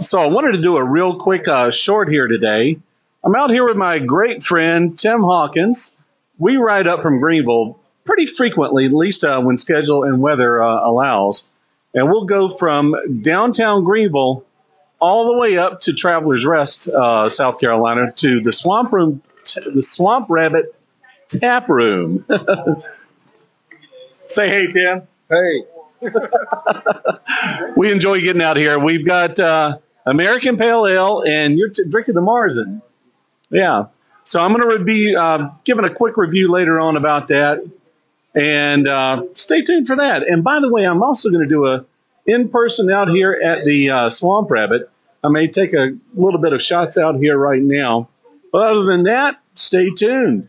So I wanted to do a real quick uh, short here today. I'm out here with my great friend Tim Hawkins. We ride up from Greenville pretty frequently, at least uh, when schedule and weather uh, allows. And we'll go from downtown Greenville all the way up to Travelers Rest, uh, South Carolina, to the Swamp Room, the Swamp Rabbit Tap Room. Say hey, Tim. Hey. we enjoy getting out here. We've got uh, American Pale Ale, and you're t- drinking the Marzen. Yeah. So I'm going to be uh, giving a quick review later on about that, and uh, stay tuned for that. And by the way, I'm also going to do a in person out here at the uh, Swamp Rabbit. I may take a little bit of shots out here right now, but other than that, stay tuned.